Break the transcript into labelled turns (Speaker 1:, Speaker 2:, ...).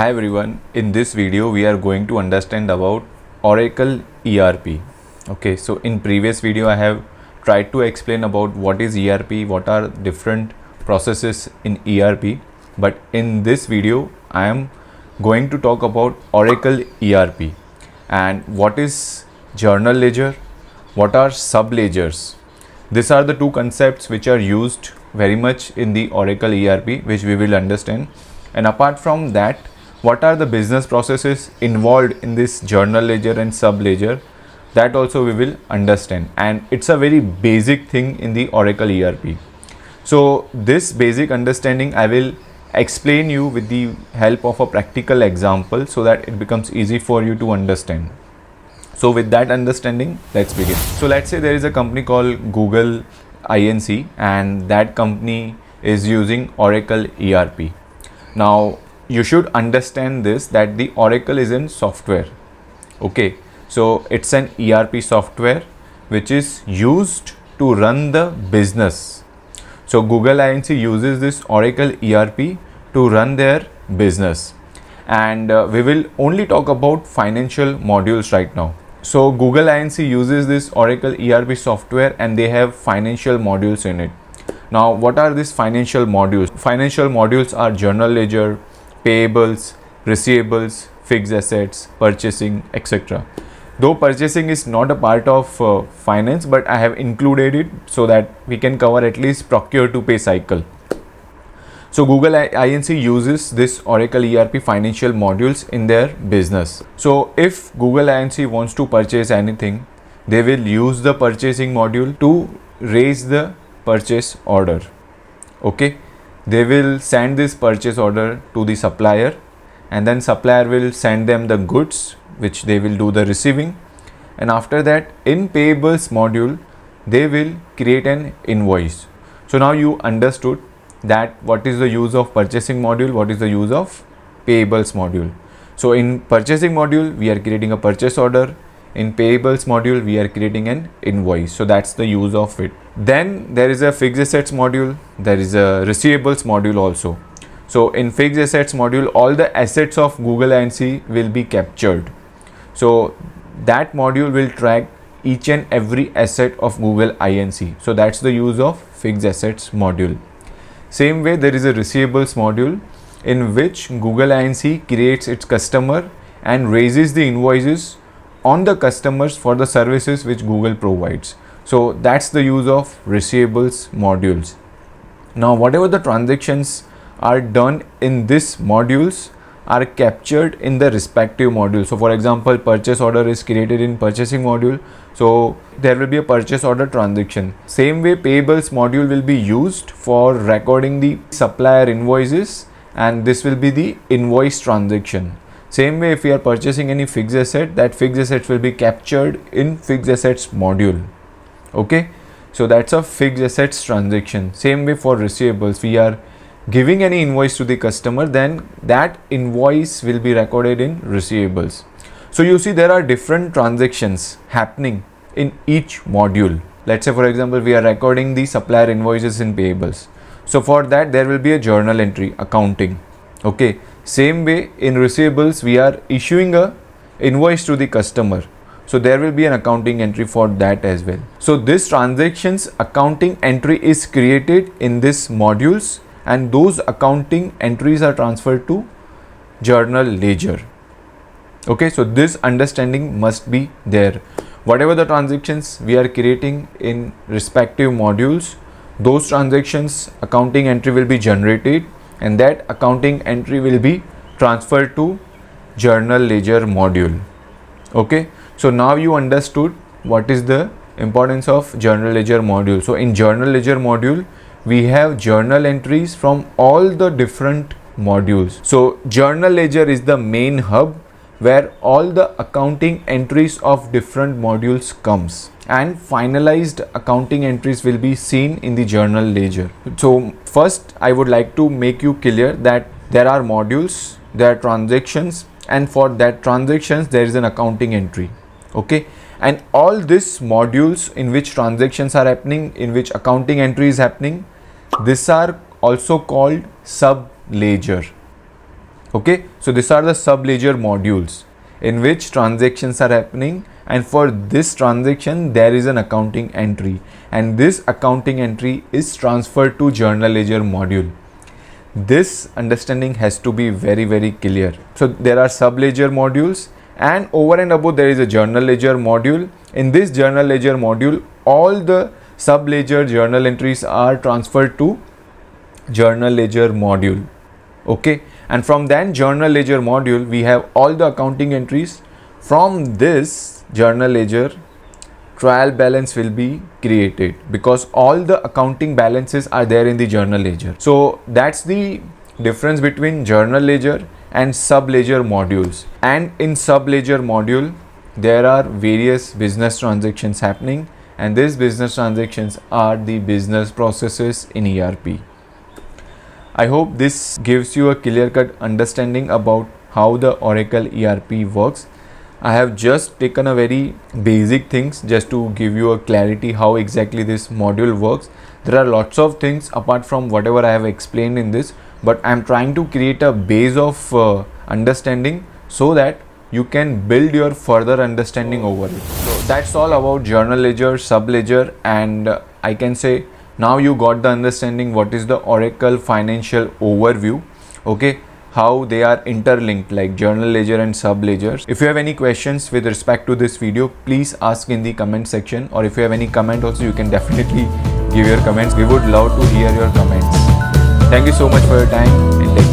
Speaker 1: Hi everyone, in this video we are going to understand about Oracle ERP. Okay, so in previous video I have tried to explain about what is ERP, what are different processes in ERP, but in this video I am going to talk about Oracle ERP and what is journal ledger, what are sub ledgers. These are the two concepts which are used very much in the Oracle ERP which we will understand and apart from that what are the business processes involved in this journal ledger and sub ledger that also we will understand and it's a very basic thing in the Oracle ERP. So this basic understanding I will explain you with the help of a practical example so that it becomes easy for you to understand. So with that understanding, let's begin. So let's say there is a company called Google Inc and that company is using Oracle ERP. Now you should understand this that the Oracle is in software. Okay, so it's an ERP software which is used to run the business. So Google Inc uses this Oracle ERP to run their business and uh, we will only talk about financial modules right now. So Google Inc uses this Oracle ERP software and they have financial modules in it. Now what are these financial modules? Financial modules are journal ledger, payables, receivables, fixed assets, purchasing, etc. Though purchasing is not a part of uh, finance but I have included it so that we can cover at least procure to pay cycle. So Google Inc uses this Oracle ERP financial modules in their business. So if Google Inc wants to purchase anything, they will use the purchasing module to raise the purchase order. Okay, they will send this purchase order to the supplier and then supplier will send them the goods which they will do the receiving. And after that in payables module they will create an invoice. So now you understood that what is the use of purchasing module what is the use of payables module. So in purchasing module we are creating a purchase order in payables module we are creating an invoice. So that's the use of it. Then there is a fixed assets module. There is a receivables module also. So in fixed assets module all the assets of google inc will be captured. So that module will track each and every asset of google inc so that's the use of fixed assets module. Same way there is a receivables module in which Google Inc creates its customer and raises the invoices on the customers for the services which Google provides. So that's the use of receivables modules. Now whatever the transactions are done in this modules are captured in the respective module. So for example, purchase order is created in purchasing module. So there will be a purchase order transaction. Same way payables module will be used for recording the supplier invoices and this will be the invoice transaction. Same way if we are purchasing any fixed asset that fixed assets will be captured in fixed assets module. Okay. So that's a fixed assets transaction. Same way for receivables we are giving any invoice to the customer then that invoice will be recorded in receivables so you see there are different transactions happening in each module let's say for example we are recording the supplier invoices in payables so for that there will be a journal entry accounting okay same way in receivables we are issuing a invoice to the customer. So there will be an accounting entry for that as well. So this transactions accounting entry is created in this modules and those accounting entries are transferred to journal ledger. Okay so this understanding must be there. Whatever the transactions we are creating in respective modules those transactions accounting entry will be generated and that accounting entry will be transferred to journal ledger module. Okay? So now you understood what is the importance of journal ledger module. So in journal ledger module we have journal entries from all the different modules. So journal ledger is the main hub where all the accounting entries of different modules comes and finalized accounting entries will be seen in the journal ledger. So first I would like to make you clear that there are modules, there are transactions and for that transactions there is an accounting entry. Okay and all these modules in which transactions are happening in which accounting entry is happening these are also called sub ledger okay? So these are the sub ledger modules in which transactions are happening and for this transaction there is an accounting entry and this accounting entry is transferred to journal ledger module. This understanding has to be very very clear. So there are sub ledger modules and over and above there is a journal ledger module. In this journal ledger module all the sub ledger journal entries are transferred to journal ledger module. Okay and from then journal ledger module we have all the accounting entries. From this journal ledger trial balance will be created because all the accounting balances are there in the journal ledger. So that's the difference between journal ledger and sub ledger modules. And in sub ledger module there are various business transactions happening. And these business transactions are the business processes in ERP. I hope this gives you a clear cut understanding about how the Oracle ERP works. I have just taken a very basic things just to give you a clarity how exactly this module works. There are lots of things apart from whatever I have explained in this but I am trying to create a base of uh, understanding so that you can build your further understanding over it. So that's all about journal ledger, sub ledger and uh, I can say now you got the understanding what is the Oracle financial overview. Okay how they are interlinked like journal ledger and sub ledgers. If you have any questions with respect to this video, please ask in the comment section or if you have any comment also you can definitely give your comments. We would love to hear your comments. Thank you so much for your time and take